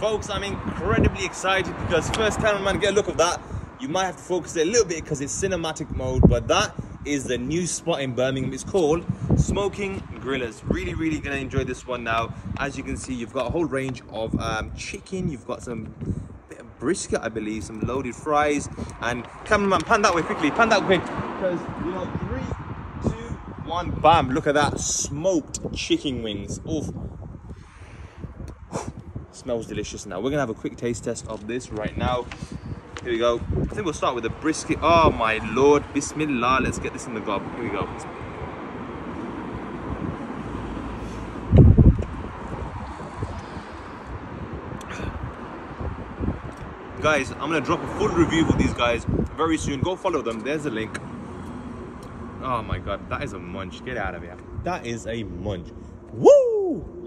Folks, I'm incredibly excited because first cameraman, get a look of that. You might have to focus it a little bit because it's cinematic mode, but that is the new spot in Birmingham. It's called Smoking Grillers. Really, really gonna enjoy this one now. As you can see, you've got a whole range of um, chicken. You've got some bit of brisket, I believe, some loaded fries. And cameraman, pan that way quickly, pan that way. Because, you know, three, two, one, bam. Look at that, smoked chicken wings. Smells delicious now. We're gonna have a quick taste test of this right now. Here we go. I think we'll start with the brisket. Oh my lord. Bismillah. Let's get this in the gob. Here we go. Guys, I'm gonna drop a full review of these guys very soon. Go follow them. There's a link. Oh my god, that is a munch. Get out of here. That is a munch. Woo!